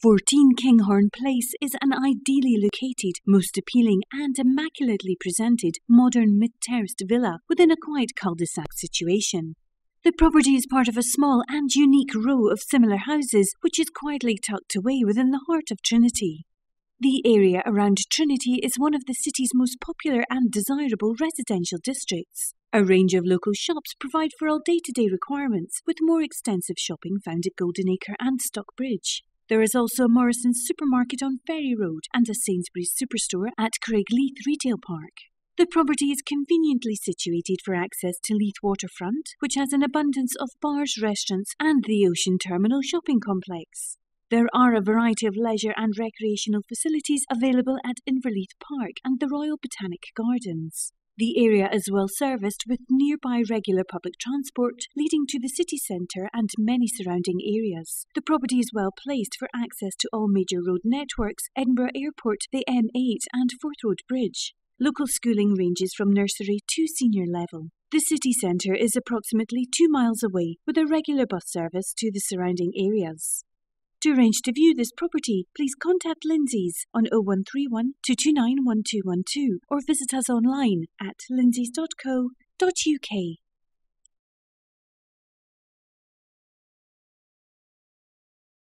14 Kinghorn Place is an ideally located, most appealing and immaculately presented modern mid-terraced villa within a quiet cul-de-sac situation. The property is part of a small and unique row of similar houses which is quietly tucked away within the heart of Trinity. The area around Trinity is one of the city's most popular and desirable residential districts. A range of local shops provide for all day-to-day requirements, with more extensive shopping found at Goldenacre and Stockbridge. There is also a Morrison's supermarket on Ferry Road and a Sainsbury's superstore at Craigleith Retail Park. The property is conveniently situated for access to Leith Waterfront, which has an abundance of bars, restaurants, and the Ocean Terminal shopping complex. There are a variety of leisure and recreational facilities available at Inverleith Park and the Royal Botanic Gardens. The area is well serviced with nearby regular public transport leading to the city centre and many surrounding areas. The property is well placed for access to all major road networks, Edinburgh Airport, the M8 and Forth Road Bridge. Local schooling ranges from nursery to senior level. The city centre is approximately two miles away with a regular bus service to the surrounding areas. To arrange to view this property, please contact Lindsays on 0131 229 1212 or visit us online at lindsays.co.uk.